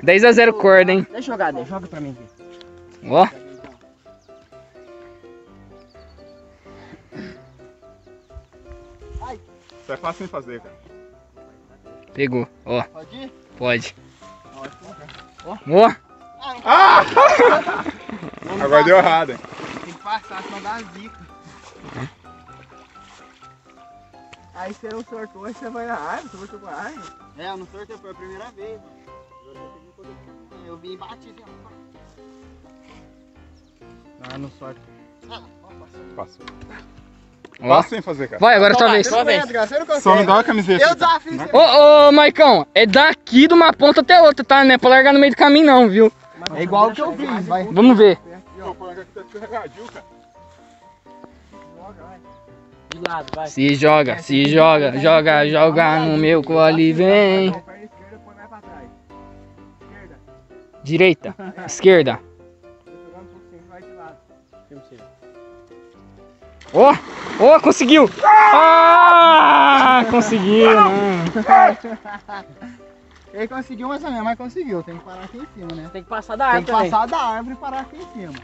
10 a 0 corda, hein? Deixa eu jogar, deixa, joga pra mim aqui. Ó. Isso é fácil de fazer, cara. Pegou. Ó, Pode ir? pode. Ó. Ó. Ah! Agora deu errado, hein? Tem que passar, senão dá zica. Aí você não sortou, aí você vai na área, você vai jogar a área. É, eu não sortei, foi a primeira vez. Eu vim e bati. assim, Não, não sorte. Passou. Ó. Fácil sem fazer, cara. Vai, agora é vez. Só vez. Consegue. Só me dá uma camiseta. Eu desafio você. Ô, ô, Maicão, é daqui de uma ponta até outra, tá? Não é pra largar no meio do caminho não, viu? É igual o que eu fiz, vai. Vamos ver. Se joga, se joga, joga, joga no meu colo e vem. Direita, esquerda. De lado. Ó, ó, conseguiu. Ah, conseguiu. né? Ele conseguiu mais ou menos, mas conseguiu. Tem que parar aqui em cima, né? Tem que passar da Tem árvore que também. passar da árvore e parar aqui em cima.